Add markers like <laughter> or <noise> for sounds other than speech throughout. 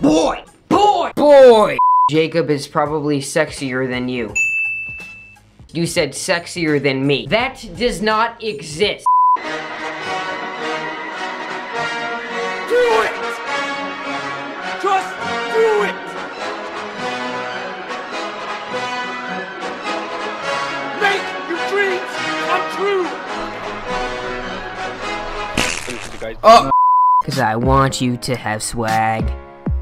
Boy! Boy! Boy! Jacob is probably sexier than you. You said sexier than me. That does not exist. Do it! Just Make your dreams come true! Oh! <laughs> Cause I want you to have swag.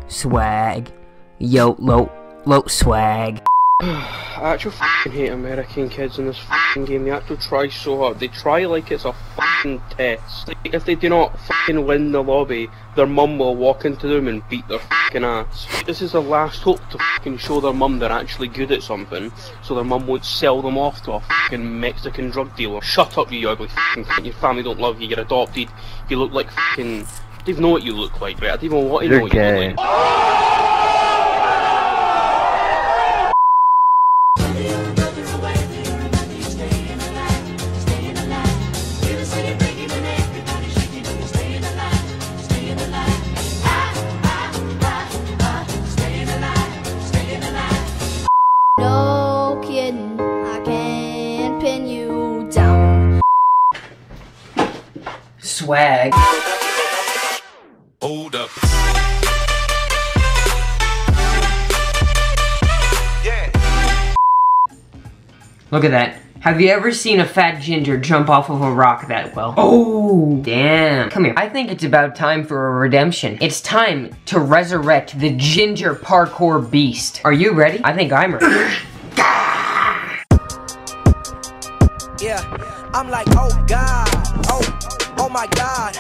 Swag. Yo, lo, lo, swag. <sighs> I actually fucking hate American kids in this fucking game. They actually try so hard. They try like it's a fucking uh, test. Like, if they do not fucking win the lobby, their mum will walk into them and beat their fucking ass. This is the last hope to fucking show their mum they're actually good at something, so their mum won't sell them off to a fucking Mexican drug dealer. Shut up, you ugly fucking cunt. Your family don't love you. You're adopted. You look like fucking. I don't even know what you look like, right? I don't even want to know You're what you gay. look like. Pin you down. Swag. Hold up. Look at that. Have you ever seen a fat ginger jump off of a rock that well? Oh, damn. Come here. I think it's about time for a redemption. It's time to resurrect the ginger parkour beast. Are you ready? I think I'm ready. <laughs> Yeah, I'm like, oh God, oh, oh my God.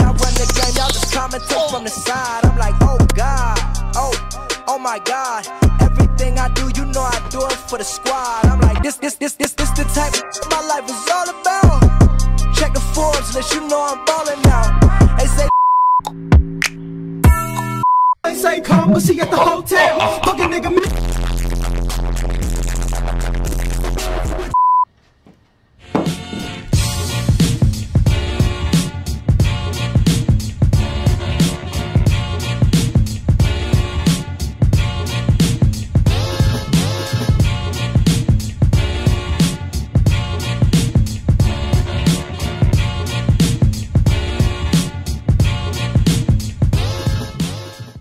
Y'all run the game, y'all just commenting from the side. I'm like, oh God, oh, oh my God. Everything I do, you know I do it for the squad. I'm like, this, this, this, this, this the type of my life is all about. Check the Forbes list, you know I'm balling now. They say. They say come and see at the uh-uh.